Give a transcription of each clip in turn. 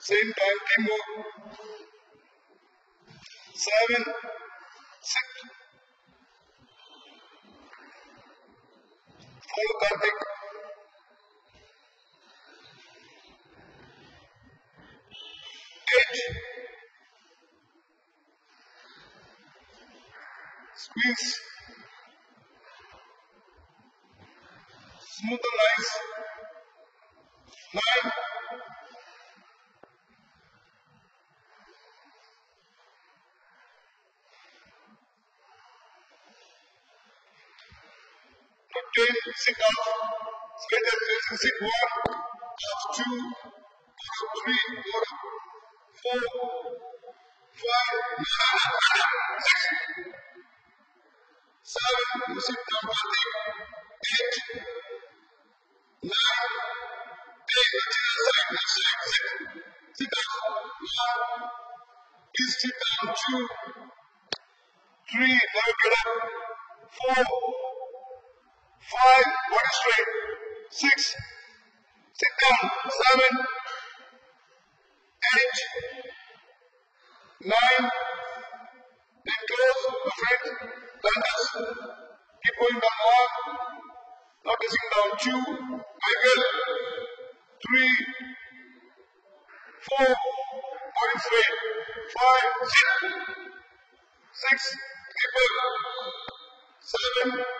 Same time, teamwork. Seven, six. Follow Karthik. Eight. Squeeze. Smooth the lines. Nine. Off. Skater facing sit one. Off two. Out of three. Out of four. Five. Six. Seven. You sit down. Left side. Left side. Sit. Sit down. One. Please sit down. Two. Three. Never get up. Four. Five. Body straight. Six. Sit down. Seven. Eight. Nine. Then close. My friend. Landers. Keep going down. One. Noticing down. Two. Michael. Three. Four. Body straight. Five. Sit. Six. Keep up. Seven.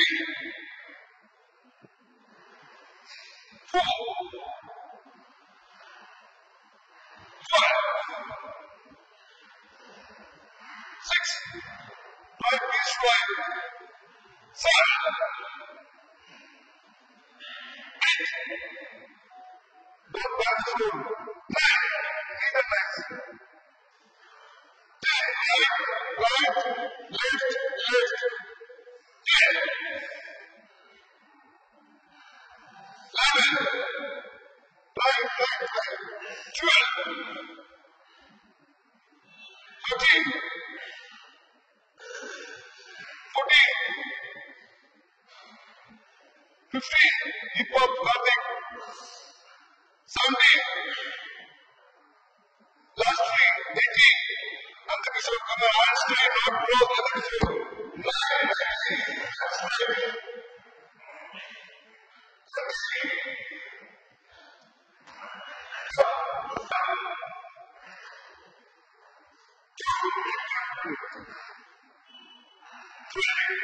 three, four, 12, 13, 14, 15. Hip hop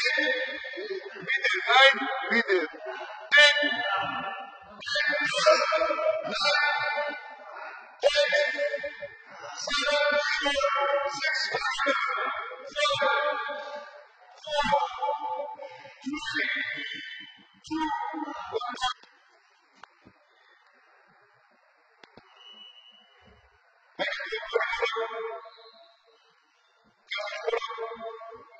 10 with a 9 with a 10 10 9 10 7 0 6 5 4 4 3 2 1 Thank you.